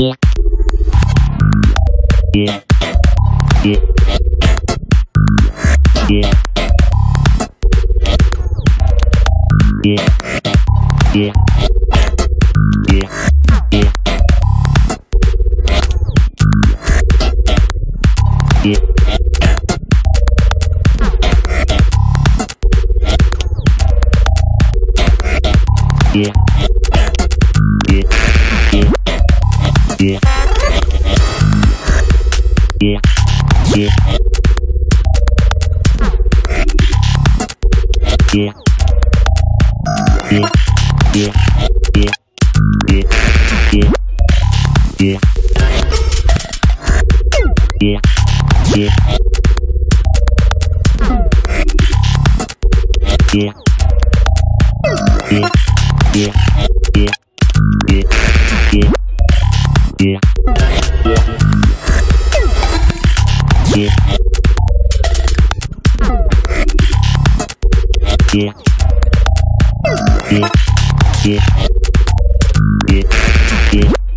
Yeah. Yeah. yeah, yeah, yeah.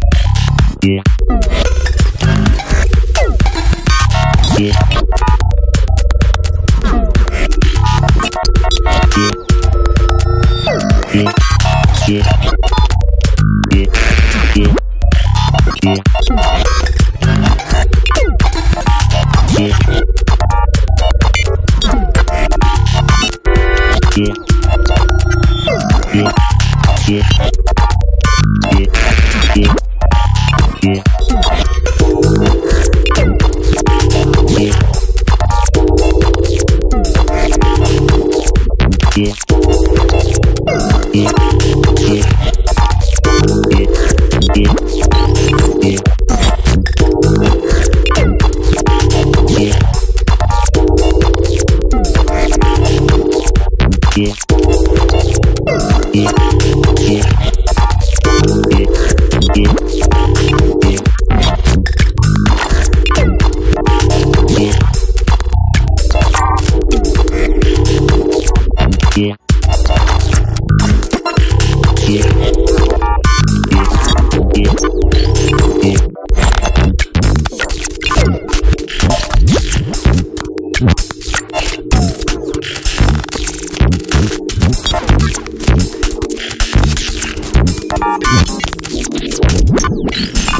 e, e. Thank you.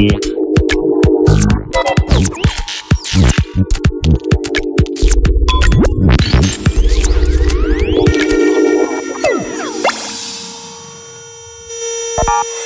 Yeah. you